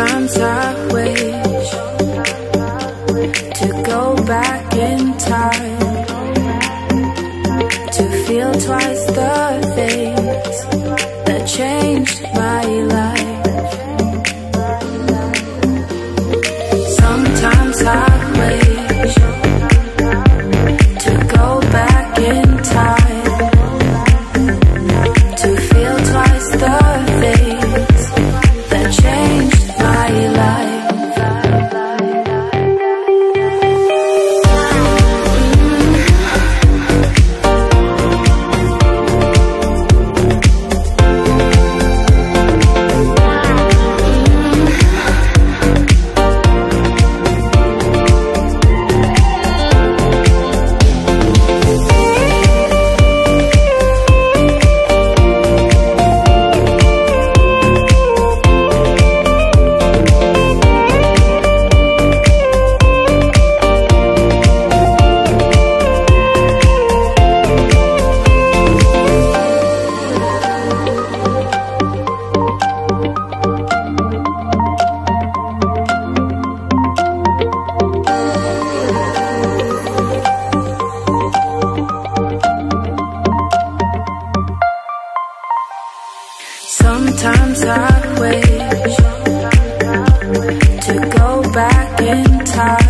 Sometimes I wish to go back in time to feel twice the things. Sometimes I wish to go back in time.